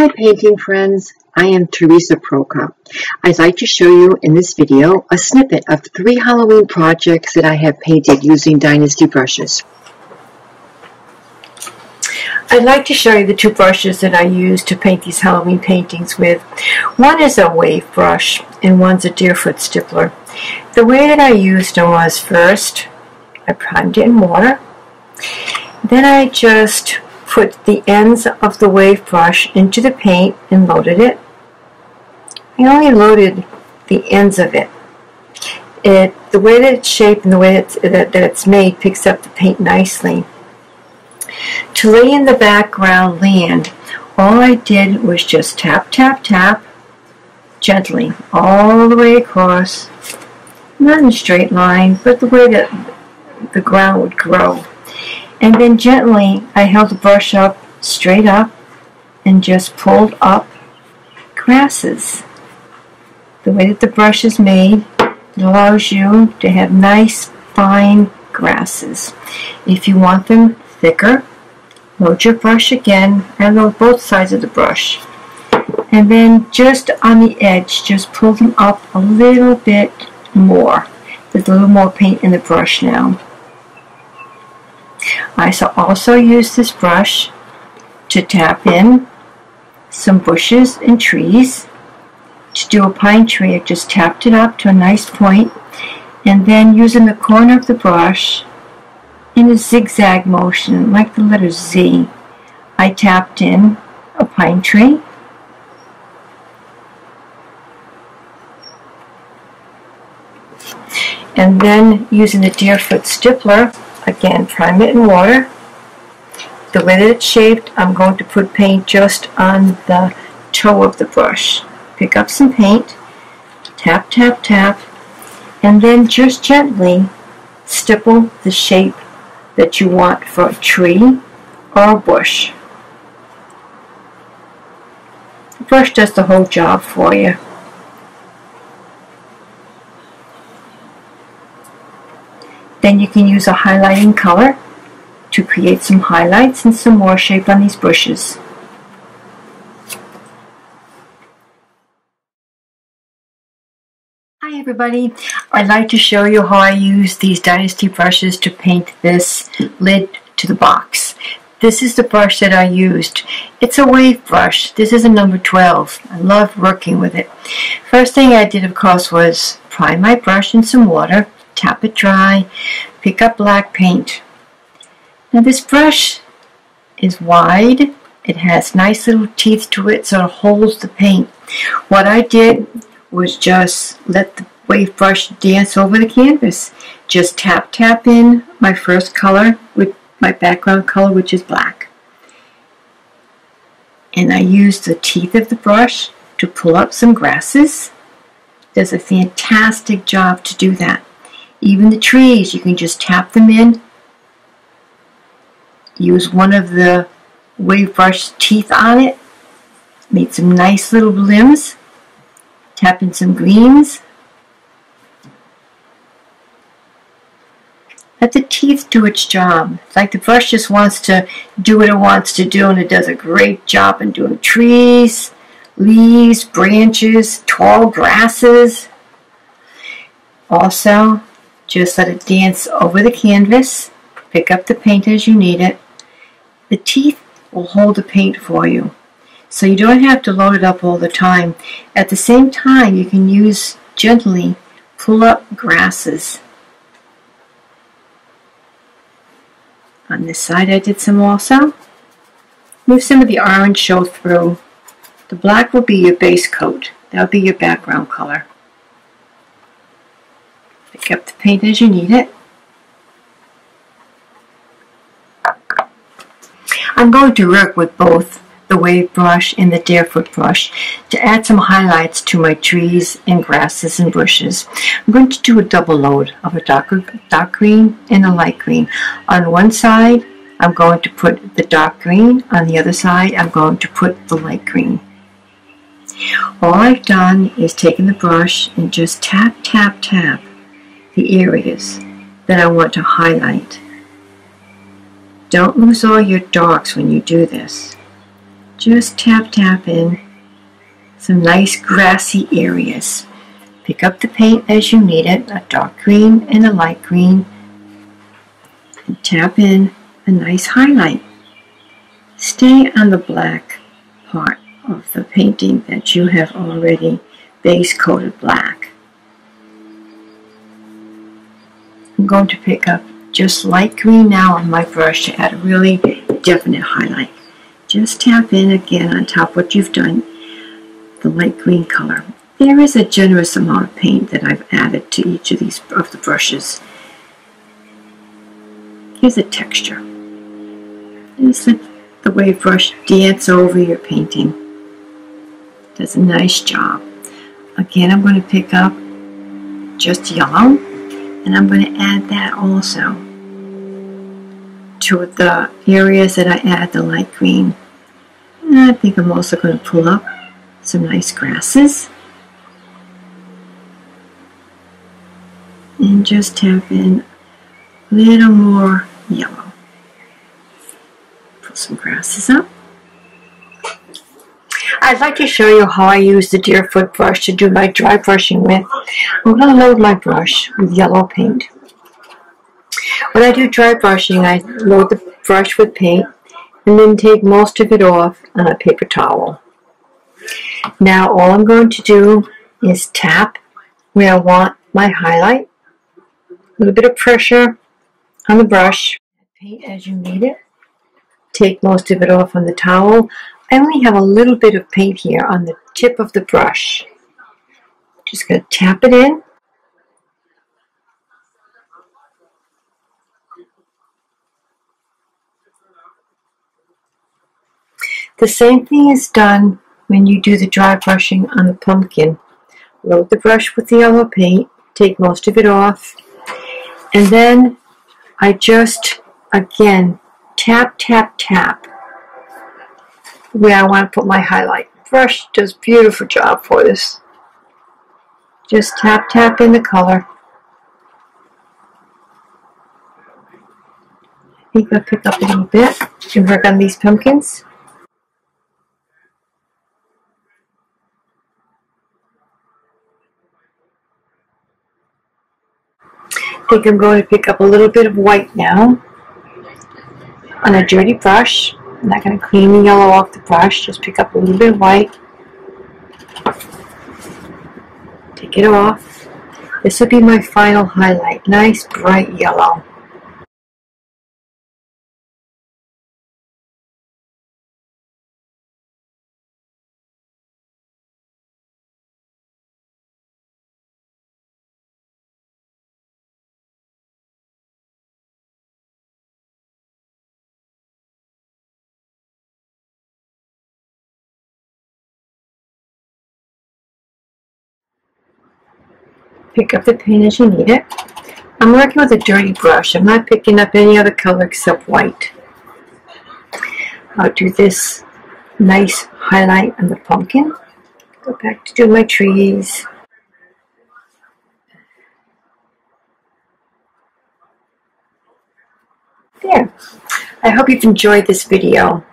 Hi painting friends, I am Theresa Prokop. I'd like to show you in this video a snippet of three Halloween projects that I have painted using Dynasty brushes. I'd like to show you the two brushes that I use to paint these Halloween paintings with. One is a wave brush and one's a Deerfoot stippler. The way that I used them was first, I primed it in water. Then I just put the ends of the wave brush into the paint and loaded it. I only loaded the ends of it. It the way that it's shaped and the way it's, that, that it's made picks up the paint nicely. To lay in the background land, all I did was just tap, tap, tap, gently, all the way across, not in a straight line, but the way that the ground would grow. And then gently, I held the brush up straight up and just pulled up grasses. The way that the brush is made, it allows you to have nice, fine grasses. If you want them thicker, load your brush again and load both sides of the brush. And then just on the edge, just pull them up a little bit more. There's a little more paint in the brush now. I also use this brush to tap in some bushes and trees. To do a pine tree, I just tapped it up to a nice point and then using the corner of the brush in a zigzag motion like the letter Z, I tapped in a pine tree. And then using the Deerfoot stippler, Again, prime it in water. The way that it's shaped, I'm going to put paint just on the toe of the brush. Pick up some paint, tap, tap, tap, and then just gently stipple the shape that you want for a tree or a bush. The brush does the whole job for you. Then you can use a highlighting color to create some highlights and some more shape on these bushes. Hi everybody, I'd like to show you how I use these Dynasty brushes to paint this lid to the box. This is the brush that I used. It's a wave brush. This is a number 12. I love working with it. First thing I did of course was prime my brush in some water tap it dry, pick up black paint. Now this brush is wide, it has nice little teeth to it so it holds the paint. What I did was just let the wave brush dance over the canvas. Just tap tap in my first color with my background color which is black. And I use the teeth of the brush to pull up some grasses. Does a fantastic job to do that. Even the trees, you can just tap them in. Use one of the wave brush teeth on it. Make some nice little limbs. Tap in some greens. Let the teeth do its job. It's like the brush just wants to do what it wants to do and it does a great job in doing trees, leaves, branches, tall grasses. Also, just let it dance over the canvas. Pick up the paint as you need it. The teeth will hold the paint for you. So you don't have to load it up all the time. At the same time, you can use gently pull up grasses. On this side I did some also. Move some of the orange show through. The black will be your base coat. That'll be your background color. Pick up the paint as you need it. I'm going to work with both the wave brush and the Deerfoot brush to add some highlights to my trees and grasses and bushes. I'm going to do a double load of a darker, dark green and a light green. On one side, I'm going to put the dark green. On the other side, I'm going to put the light green. All I've done is taken the brush and just tap, tap, tap the areas that I want to highlight. Don't lose all your darks when you do this. just tap tap in some nice grassy areas. Pick up the paint as you need it, a dark green and a light green, and tap in a nice highlight. Stay on the black part of the painting that you have already base coated black. I'm going to pick up just light green now on my brush to add a really definite highlight. Just tap in again on top what you've done, the light green color. There is a generous amount of paint that I've added to each of these of the brushes. Here's a texture. Just let the wave brush dance over your painting. Does a nice job. Again, I'm going to pick up just yellow and I'm going to add that also to the areas that I add the light green. And I think I'm also going to pull up some nice grasses and just tap in a little more yellow. Pull some grasses up. I'd like to show you how I use the Deerfoot brush to do my dry brushing with. I'm going to load my brush with yellow paint. When I do dry brushing, I load the brush with paint and then take most of it off on a paper towel. Now all I'm going to do is tap where I want my highlight, a little bit of pressure on the brush, paint as you need it, take most of it off on the towel. I only have a little bit of paint here on the tip of the brush. Just going to tap it in. The same thing is done when you do the dry brushing on the pumpkin. Load the brush with the yellow paint, take most of it off, and then I just, again, tap, tap, tap where I want to put my highlight. Brush does beautiful job for this. Just tap tap in the color. I think I'll pick up a little bit and work on these pumpkins. I think I'm going to pick up a little bit of white now on a dirty brush. I'm not going to clean the yellow off the brush, just pick up a little bit of white. Take it off. This will be my final highlight. Nice bright yellow. Pick up the paint as you need it. I'm working with a dirty brush. I'm not picking up any other color except white. I'll do this nice highlight on the pumpkin. Go back to do my trees. There. I hope you've enjoyed this video.